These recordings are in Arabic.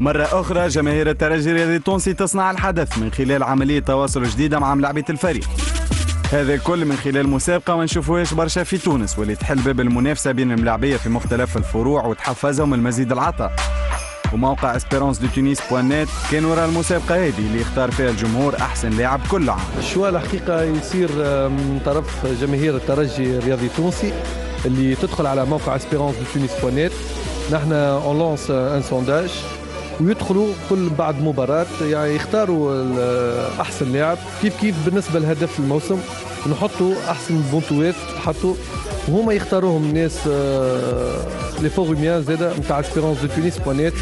مرة أخرى جماهير الترجي الرياضي التونسي تصنع الحدث من خلال عملية تواصل جديدة مع ملاعبية الفريق. هذا الكل من خلال مسابقة ما نشوفوهاش برشا في تونس واللي تحل باب المنافسة بين الملاعبية في مختلف الفروع وتحفزهم لمزيد العطاء وموقع Espérance de Tunis net كان وراء المسابقة هذه اللي يختار فيها الجمهور أحسن لاعب كل عام. ال choix الحقيقة يصير من طرف جماهير الترجي الرياضي التونسي اللي تدخل على موقع Espérance de Tunis net نحن اون لونس ان سونداج ويدخلوا كل بعد مباراة. يعني يختاروا أحسن لاعب. كيف كيف بالنسبة لهدف الموسم؟ نحطوا أحسن بونتوات تحطوا. وهما يختاروهم الناس لي فوروميان زاده نتاع اسبيرونس دو تونس بوانيت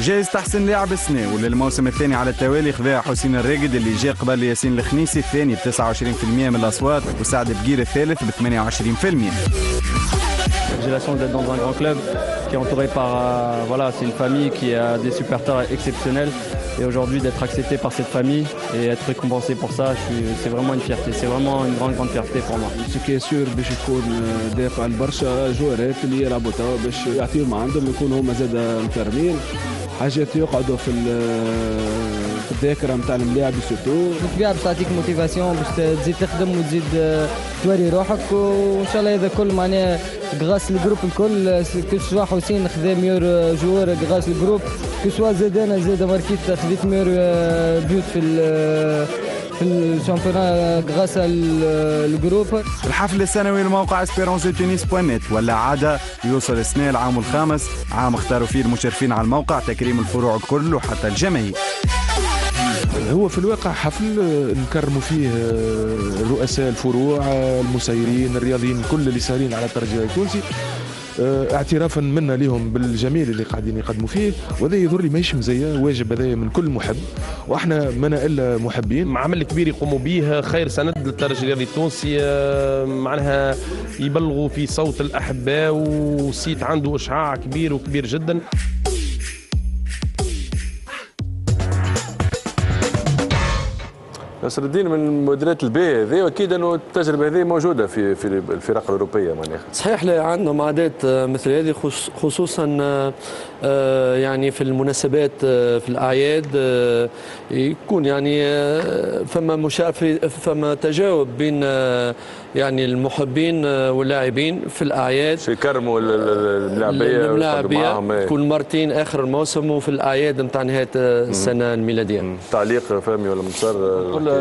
جائزة أحسن لاعب السنة وللموسم الثاني على التوالي خذاها حسين الراقد اللي جاء قبل ياسين الخنيسي الثاني ب 29% من الأصوات وسعد بقير الثالث ب 28%. J'ai la chance d'être dans un grand club qui est entouré par. Euh, voilà, c'est une famille qui a des supporters exceptionnels. Et aujourd'hui, d'être accepté par cette famille et être récompensé pour ça, c'est vraiment une fierté. C'est vraiment une grande, grande fierté pour moi. Ce qui est sûr باش يكون دافع لبرشا جوارات اللي يلعبوا توا باش يعطيهم عندهم يكونوا هما زاد مفرمين حاجات يقعدوا في في الذاكرة نتاع الملاعب سورتو. بالطبيعه باش تعطيك موتيفاسيون باش تزيد تخدم وتزيد توري روحك وإن شاء الله هذا كل معناها grâce ال groupe الكل que ce soit حسين خذا meilleur joueur grâce ال groupe. que ce soit زاد أنا زاد ماركيت خذيت meilleur but في في ال championnat grâce ال groupe. الحفل السنوي لموقع Espérance Tunis point net ولا عادة يوصل السنة العام الخامس عام اختاروا فيه المشرفين على الموقع تكريم الفروع الكل وحتى الجماهير. هو في الواقع حفل نكرموا فيه رؤساء الفروع المسيرين الرياضيين كل اللي سارين على الترجي التونسي. اعترافا منا لهم بالجميل اللي قاعدين يقدموا فيه وهذا يظهر لي ماهيش مزيه واجب هذا من كل محب. وإحنا منا الا محبين. عمل كبير يقوموا به خير سند للترجي الرياضي التونسي معناها يبلغوا في صوت الأحباء وسيت عنده إشعاع كبير وكبير جدا. نصر الدين من مديريات البي هذه وأكيد أنه التجربة هذه موجودة في في الفرق الأوروبية معناها. صحيح لا عندهم عادات مثل هذه خصوصا يعني في المناسبات في الأعياد يكون يعني فما مشارفه فما تجاوب بين يعني المحبين واللاعبين في الأعياد. يكرموا الملاعبية الملاعبية كل مرتين آخر الموسم وفي الأعياد نتاع نهاية السنة الميلادية. تعليق فهمي ولا منصر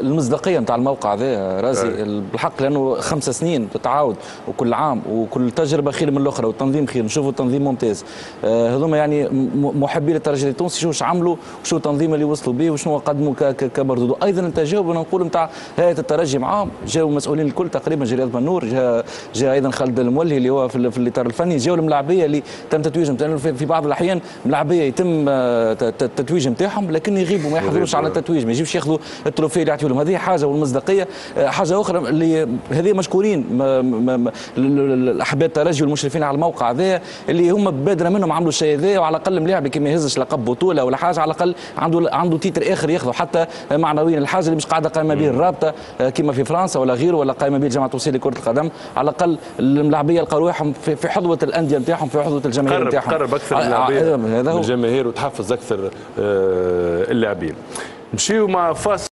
المصداقيه نتاع الموقع هذا رازي. بالحق لأنه خمس سنين تتعاود وكل عام وكل تجربة خير من الأخرى والتنظيم خير. نشوفوا التنظيم ممتاز. هذوما يعني محبين الترجي التونسي شو عملوا وشو التنظيم اللي وصلوا به وشنو قدموا كمردود أيضا التجاوب نقول نتاع هيئة الترجي معاهم جاوا مسؤولين الكل تقريبا جا رياض بنور جاء جاء أيضا خالد المولي اللي هو في, في الإطار الفني. جاوا الملاعبيه اللي تم تتويجهم في بعض الأحيان ملاعبيه يتم التتويج نتاعهم لكن يغيبوا ما يحضروش على التتويج ما يجيبش ياخذوا اللي يعطيوا لهم هذه حاجة والمصداقية حاجة أخرى اللي هذه مشكورين الاحباء الترجي والمشرفين على الموقع هذا اللي هم بادره منهم عملوا الشيء هذا وعلى الأقل ملاعب كي ما يهزش لقب بطولة ولا حاجة على الأقل عنده عنده تيتر آخر ياخذه حتى معنويا. الحاجة اللي مش قاعدة قائمة به الرابطة كما في فرنسا ولا غيره ولا قائمة به جماعة توصيل لكرة القدم على الأقل الملاعبية يلقاو روحهم في حظوة الأندية نتاعهم في حظوة الجماهير نتاعهم. قرب أكثر الملاعبيه الجماهير وتحفز أكثر اللاعبين. نمشيو مع فاصل.